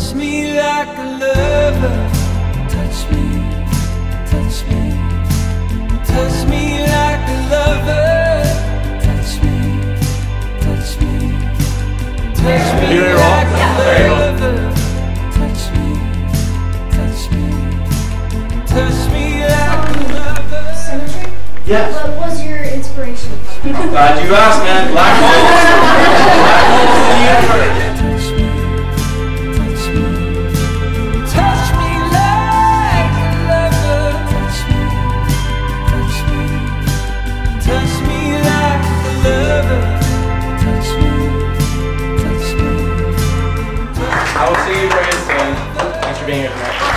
Touch me like a lover. Touch me, touch me, touch me like a lover. Touch me, touch me, touch me You hear it like a Yeah. There you go. lover. Touch me, touch me, touch me like a lover. Yes. What was your inspiration? Glad uh, you asked, man. Black Hole. I will see you Brandon. Thanks for being here tonight.